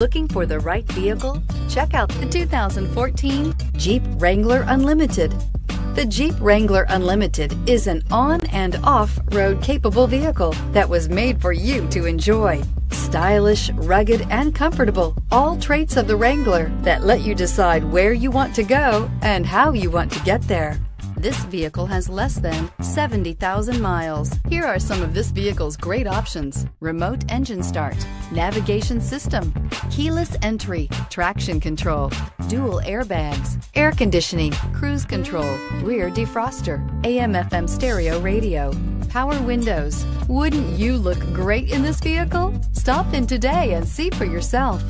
Looking for the right vehicle? Check out the 2014 Jeep Wrangler Unlimited. The Jeep Wrangler Unlimited is an on and off road capable vehicle that was made for you to enjoy. Stylish, rugged, and comfortable, all traits of the Wrangler that let you decide where you want to go and how you want to get there. This vehicle has less than 70,000 miles. Here are some of this vehicle's great options. Remote engine start, navigation system, keyless entry, traction control, dual airbags, air conditioning, cruise control, rear defroster, AM FM stereo radio, power windows. Wouldn't you look great in this vehicle? Stop in today and see for yourself.